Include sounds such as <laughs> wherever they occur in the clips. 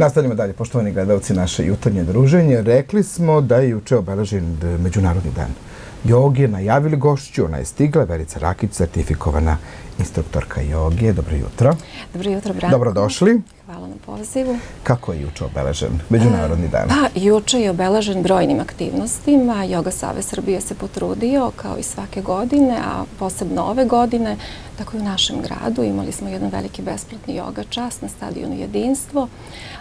Nastavljamo dalje, poštovani gledalci, naše jutarnje druženje. Rekli smo da je juče obeležen Međunarodni dan joge, najavili gošću, ona je stigla, Verica Rakić, certifikovana instruktorka joge. Dobro jutro. Dobro jutro, Branko. Dobrodošli. Hvala na pozivu. Kako je juče obeležen Međunarodni dan? Pa, juče je obeležen brojnim aktivnostima. Yoga Save Srbije se potrudio, kao i svake godine, a posebno ove godine, tako i u našem gradu. Imali smo jedan veliki besplatni yoga čas na stadionu Jedinstvo,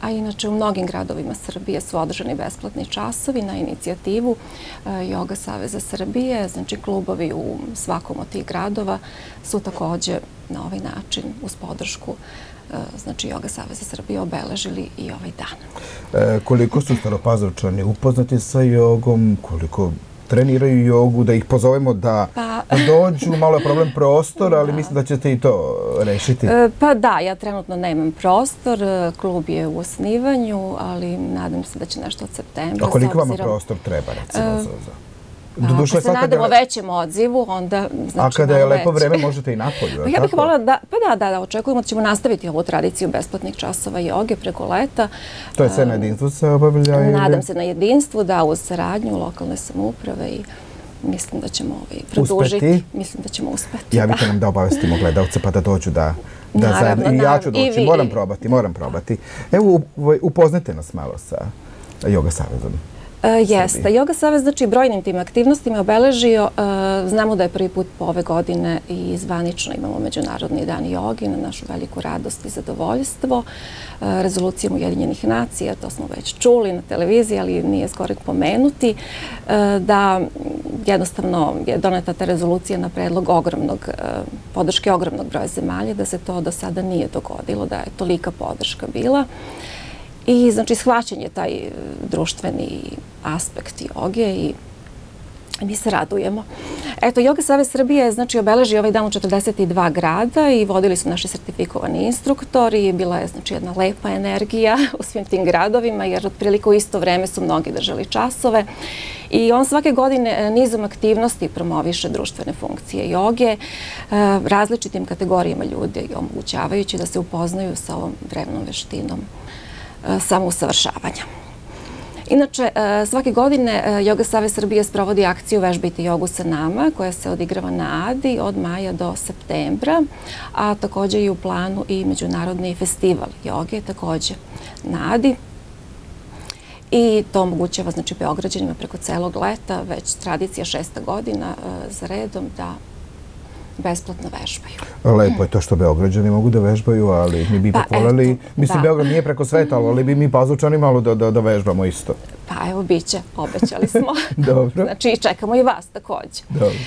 a inače u mnogim gradovima Srbije su održani besplatni časovi na inicijativu e, Yoga Saveza Srbije. Znači, klubovi u svakom od tih gradova su takođe na ovaj način uz podršku e, znači Yoga Saveza Srbije obeležili i ovaj dan. E, koliko su staropazovčani upoznati sa jogom, koliko treniraju jogu, da ih pozovemo da, pa, da dođu, malo je problem prostor, ali da. mislim da ćete i to rešiti. E, pa da, ja trenutno nemam prostor, klub je u osnivanju, ali nadam se da će nešto od septembra. A koliko vam prostor treba, recimo, e, za... Doduše, Ako se nadamo je... većem odzivu, onda znači A kada je lepo vreme, možete i napolju, Ja bih volila da, pa da, da, da, očekujemo da ćemo nastaviti ovu tradiciju besplatnih časova joge preko leta. To je sve na jedinstvu se obavlja? Nadam se na jedinstvu, da, uz saradnju lokalne samuprave i mislim da ćemo ovaj, produžiti. Uspeti? Mislim da ćemo uspeti. Javite nam da obavestimo gledalce pa da dođu da da naravno, zajedno. I ja ću doći, moram probati, moram probati. Evo, upoznate nas malo sa Yoga Savezom. E, jeste. Yoga Savez, znači, brojnim tim aktivnostima obeležio, e, znamo da je prvi put po ove godine i zvanično imamo Međunarodni dan jogi na našu veliku radost i zadovoljstvo. E, rezolucijom Ujedinjenih nacija, to smo već čuli na televiziji, ali nije skoro pomenuti, da jednostavno je doneta ta rezolucija na predlog ogromnog, podrške ogromnog broja zemalja, da se to do sada nije dogodilo, da je tolika podrška bila. I znači shvaćen je taj e, društveni aspekt joge i mi se radujemo. Eto, Yoga Save Srbije je znači obeleži ovaj dan u 42 grada i vodili su naši sertifikovani instruktori. Bila je znači jedna lepa energija <laughs> u svim tim gradovima jer otprilike u isto vreme su mnogi držali časove. I on svake godine e, nizom aktivnosti promoviše društvene funkcije joge e, različitim kategorijama ljudi omogućavajući da se upoznaju sa ovom drevnom veštinom samousavršavanja. Inače, e, svake godine e, Yoga Save Srbije sprovodi akciju Vežbite jogu sa nama, koja se odigrava na Adi od maja do septembra, a takođe i u planu i Međunarodni festival joge, takođe na Adi. I to omogućava znači, Beograđanima preko celog leta, već tradicija šesta godina za redom da besplatno vežbaju. Lepo je to što Beograđani mogu da vežbaju, ali mi bi pa, ipak voljeli, mislim da. Beograd nije preko sveta, ali bi mi pazučani malo da, da, da vežbamo isto. Pa evo, bit će, obećali smo. <laughs> Dobro. znači, čekamo i vas takođe. Dobro.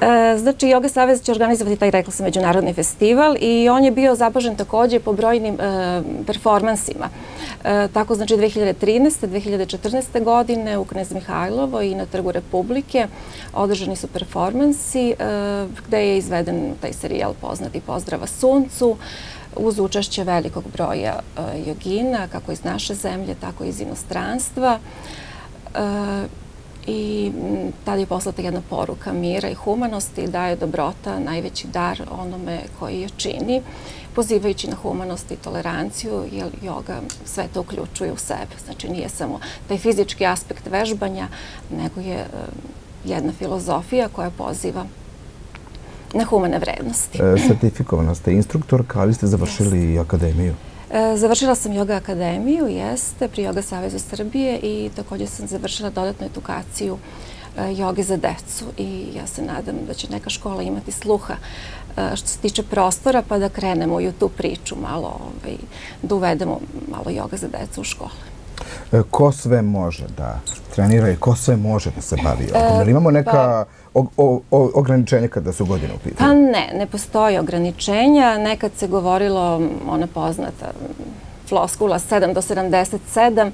E, znači, Yoga Savez će organizovati taj, rekla sam, međunarodni festival i on je bio zabožen takođe po brojnim e, performansima. E, tako, znači, 2013. 2014. godine u Knez Mihajlovo i na Trgu Republike održani su performansi gde je izveden taj serijal poznati Pozdrava suncu uz učešće velikog broja jogina, kako iz naše zemlje, tako i iz inostranstva i tada je poslata jedna poruka mira i humanosti da je dobrota najveći dar onome koji je čini, pozivajući na humanost i toleranciju, jer joga sve to uključuje u sebe. Znači nije samo taj fizički aspekt vežbanja, nego je e, jedna filozofija koja poziva na humane vrednosti. E, sertifikovana ste instruktorka, ali ste završili i akademiju. E, završila sam Yoga akademiju, jeste, pri Yoga Savezu Srbije i takođe sam završila dodatnu edukaciju e, joge za decu i ja se nadam da će neka škola imati sluha e, što se tiče prostora pa da krenemo i u tu priču malo, ovaj, da uvedemo malo joga za decu u škole. Ko sve može da trenira i ko sve može da se bavi jogom? Imamo neka pa, o, o, ograničenja kada su godine u pitanju? Pa ne, ne postoji ograničenja. Nekad se govorilo, ona poznata floskula 7 do 77,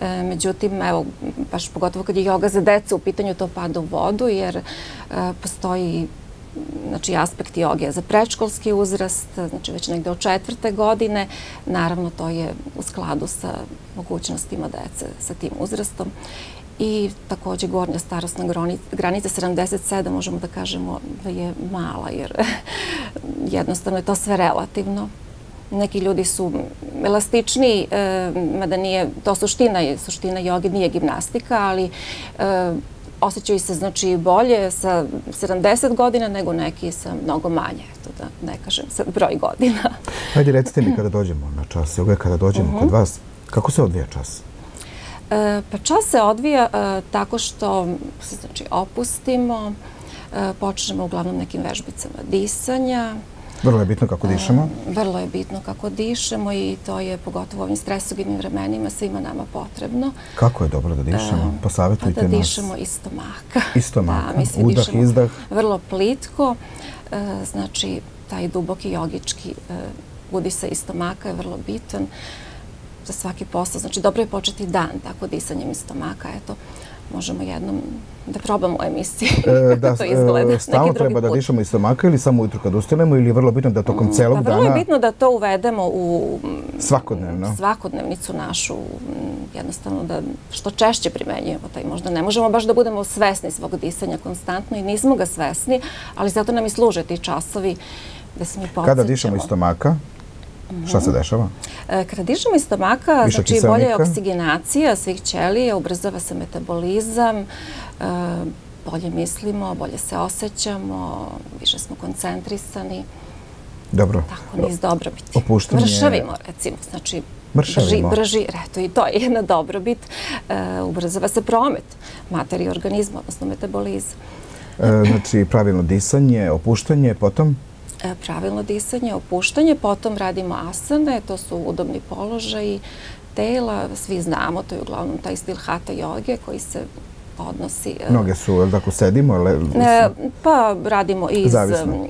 e, međutim, evo, baš pogotovo kad je joga za decu u pitanju, to pada u vodu, jer e, postoji znači aspekt joge za predškolski uzrast, znači već negde od četvrte godine. Naravno, to je u skladu sa mogućnostima dece sa tim uzrastom i takođe gornja starostna granica 77 možemo da kažemo da je mala jer <laughs> jednostavno je to sve relativno. Neki ljudi su elastičniji, e, mada nije to suština, suština joge nije gimnastika, ali e, osjećaju se znači bolje sa 70 godina nego neki sa mnogo manje, eto da ne kažem sad broj godina. Hajde recite mi kada dođemo na čas joge, kada dođemo uh -huh. kod mhm. vas, kako se odvija čas? E, pa čas se odvija e, tako što se znači opustimo, e, počnemo uglavnom nekim vežbicama disanja, Vrlo je bitno kako dišemo. Vrlo je bitno kako dišemo i to je pogotovo u ovim stresogivnim vremenima svima nama potrebno. Kako je dobro da dišemo? Posavjetujte nas. Da dišemo iz stomaka. Iz stomaka, da, mi udah, izdah. Vrlo plitko, znači taj duboki jogički udisaj iz stomaka je vrlo bitan za svaki posao. Znači, dobro je početi dan tako disanjem iz stomaka. Eto, možemo jednom da probamo u emisiji e, da, <laughs> to izgleda. E, stalno treba da dišemo iz stomaka ili samo ujutru kad ustanemo ili je vrlo bitno da tokom mm, celog dana... Pa vrlo je bitno da to uvedemo u svakodnevno. svakodnevnicu našu. Jednostavno da što češće primenjujemo taj možda. Ne možemo baš da budemo svesni svog disanja konstantno i nismo ga svesni, ali zato nam i služe ti časovi da se mi podsjećamo. Kada dišemo iz stomaka, Šta se dešava? E, kada dišemo iz stomaka, znači bolje je oksigenacija svih ćelija, ubrzava se metabolizam, e, bolje mislimo, bolje se osjećamo, više smo koncentrisani. Dobro. Tako niz dobrobiti. Opuštanje... Vršavimo, recimo. Znači, Brži, brži, eto i to je jedna dobrobit. E, ubrzava se promet materije organizma, odnosno metabolizam. znači, pravilno disanje, opuštanje, potom? E, pravilno disanje, opuštanje, potom radimo asane, to su udobni položaji tela, svi znamo, to je uglavnom taj stil hatha joge koji se odnosi... E, Mnoge su, je li tako, sedimo? Le, pa radimo iz... Zavisno.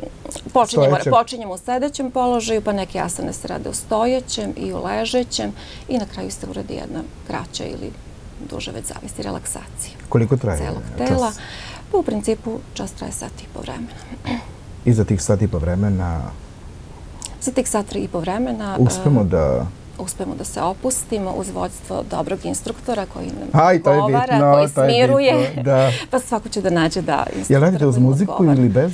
Počinjemo, počinjemo u sedećem položaju, pa neke asane se rade u stojećem i u ležećem i na kraju se uradi jedna kraća ili duže već zavisi relaksacija. Koliko traje celog tela. Čas? Pa u principu čas traje sat i po vremena. I za tih sat i po vremena... Za tih sat i po vremena... Uspemo e, da... Uspemo da se opustimo uz vodstvo dobrog instruktora koji nam Aj, govara, koji smiruje. Da. <laughs> pa svako će da nađe da instruktora. Jel radite uz muziku ili bez?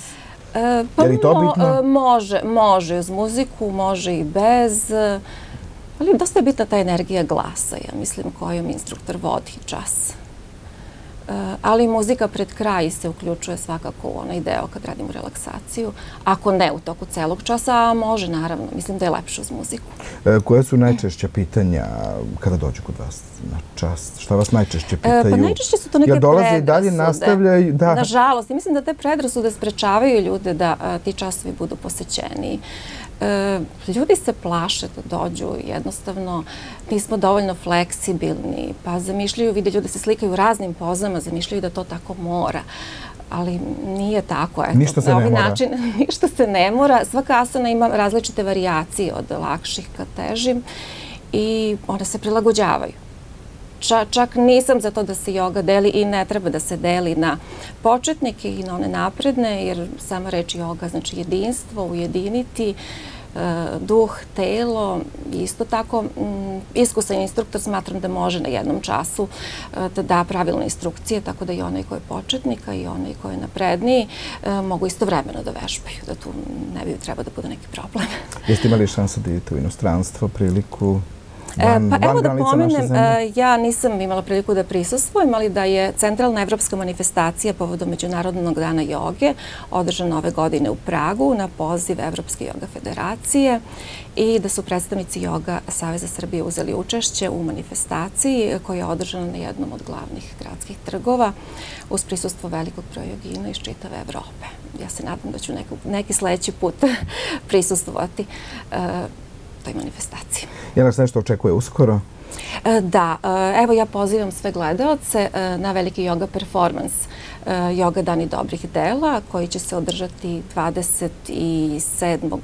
E, pa je li to bitno? E, može, može uz muziku, može i bez. Ali dosta je bitna ta energija glasa, ja mislim, kojom instruktor vodi čas. Ali muzika pred kraj se uključuje svakako u onaj deo kad radimo relaksaciju. Ako ne u toku celog časa, može naravno. Mislim da je lepše uz muziku. E, koje su najčešća pitanja kada dođu kod vas na čas? Šta vas najčešće pitaju? E, pa najčešće su to neke ja dolaze i dalje nastavljaju? Da. Nažalost, mislim da te predrasude sprečavaju ljude da a, ti časovi budu posećeniji. E, ljudi se plaše da dođu, jednostavno nismo dovoljno fleksibilni, pa zamišljaju, vide ljude se slikaju u raznim pozama, zamišljaju da to tako mora ali nije tako. Eto, ništa se na ovaj ne mora. Način, <laughs> ništa se ne mora. Svaka asana ima različite varijacije od lakših ka težim i one se prilagođavaju. Ča, čak nisam za to da se joga deli i ne treba da se deli na početnike i na one napredne, jer sama reč joga znači jedinstvo, ujediniti, e, duh, telo. Isto tako, iskusan instruktor smatram da može na jednom času e, da da pravilne instrukcije, tako da i onaj ko je početnika i onaj ko je napredniji e, mogu istovremeno da vežbaju, da tu ne bi treba da bude neki problem. Jeste imali šansu da idete u inostranstvo, priliku van, pa evo da pomenem, e, ja nisam imala priliku da prisustvujem, ali da je Centralna evropska manifestacija povodom Međunarodnog dana joge održana ove godine u Pragu na poziv Evropske joga federacije i da su predstavnici Joga Saveza Srbije uzeli učešće u manifestaciji koja je održana na jednom od glavnih gradskih trgova uz prisustvo velikog broja jogina iz čitave Evrope. Ja se nadam da ću neki sledeći put <laughs> prisustvovati e, toj manifestaciji. Je nas nešto očekuje uskoro? E, da, e, evo ja pozivam sve gledalce e, na veliki yoga performance Yoga Dani dobrih dela koji će se održati 27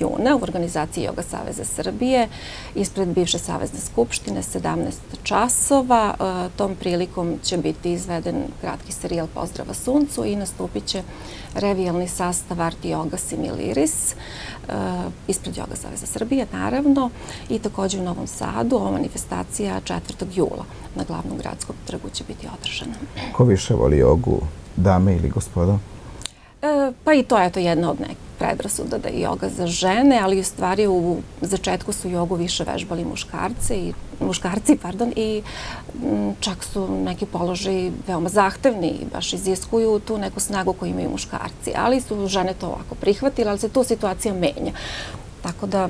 juna u organizaciji Joga Saveza Srbije ispred bivše Savezne skupštine 17 časova. E, tom prilikom će biti izveden kratki serijal Pozdrava suncu i nastupit će revijalni sastav Arti Yoga Similiris e, ispred Joga Saveza Srbije, naravno, i takođe u Novom Sadu. Ova manifestacija 4. jula na glavnom gradskom trgu će biti održana. Ko više voli jogu, dame ili gospoda? E, pa i to je to jedna od nekih predrasuda da je joga za žene, ali u stvari u začetku su jogu više vežbali muškarci i muškarci, <laughs> pardon, i čak su neki položaji veoma zahtevni i baš iziskuju tu neku snagu koju imaju muškarci, ali su žene to ovako prihvatile, ali se tu situacija menja. Tako da,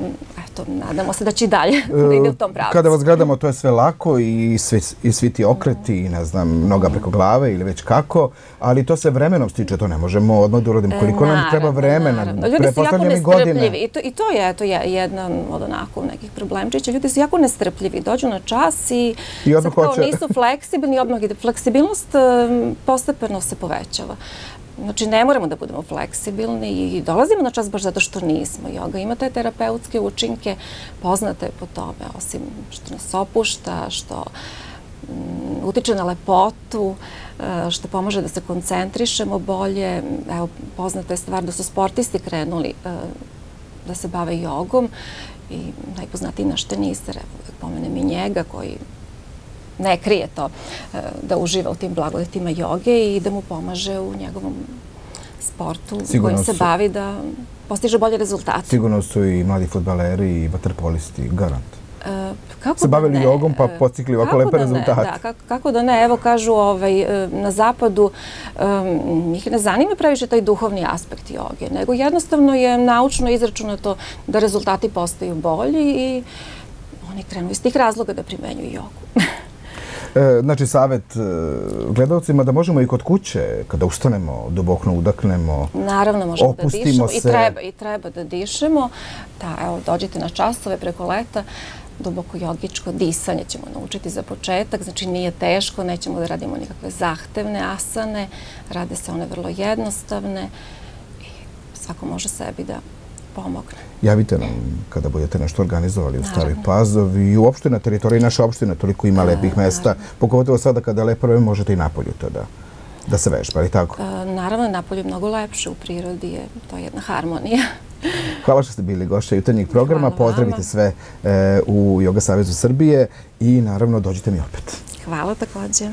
eto, nadamo se da će i dalje <laughs> da ide u tom pravcu. Kada vas gledamo, to je sve lako i svi, i svi ti okreti i ne znam, noga preko glave ili već kako, ali to se vremenom stiče, to ne možemo odmah da uradimo. Koliko nam Naravno, treba vremena, pretpostavljam i godine. I to, i to je eto, je, jedan od onako nekih problemčića. Ljudi su jako nestrpljivi, dođu na čas i, I sad kao hoće. nisu fleksibilni, odmah ide. Fleksibilnost postepeno se povećava. Znači, ne moramo da budemo fleksibilni i dolazimo na čas baš zato što nismo. Joga ima te terapeutske učinke, poznate je po tome, osim što nas opušta, što mm, utiče na lepotu, e, što pomaže da se koncentrišemo bolje. Evo, poznata je stvar da su sportisti krenuli e, da se bave jogom i najpoznatiji naš teniser, evo, pomenem i njega, koji ne krije to e, da uživa u tim blagodetima joge i da mu pomaže u njegovom sportu Sigurno kojim se su- bavi da postiže bolje rezultate. Sigurno su i mladi futbaleri i vaterpolisti, garant. E, kako Se da bavili ne? jogom pa postigli ovako lepe da ne? rezultate. Da, kako, kako da ne? Evo kažu ovaj, e, na zapadu um, njih ne zanima previše taj duhovni aspekt joge, nego jednostavno je naučno izračunato da rezultati postaju bolji i oni krenu iz tih razloga da primenjuju jogu. <laughs> E, znači, savjet e, gledalcima da možemo i kod kuće, kada ustanemo, dubokno udaknemo, Naravno, možemo da dišemo. i treba, i treba da dišemo. Da, evo, dođite na časove preko leta, duboko jogičko disanje ćemo naučiti za početak, znači nije teško, nećemo da radimo nikakve zahtevne asane, rade se one vrlo jednostavne i svako može sebi da pomogne. javite nam kada budete nešto organizovali u Staroj. Pazovi i uopšte na teritoriji naše opštine, toliko ima lepih mesta, pogotovo sada kada lepo vreme, možete i napolju to da, da se vežba, ali tako? E, naravno, napolje je mnogo lepše, u prirodi je to jedna harmonija. <laughs> Hvala što ste bili gošće jutarnjeg programa, Hvala pozdravite vama. sve e, u Yoga Savezu Srbije i naravno dođite mi opet. Hvala takođe.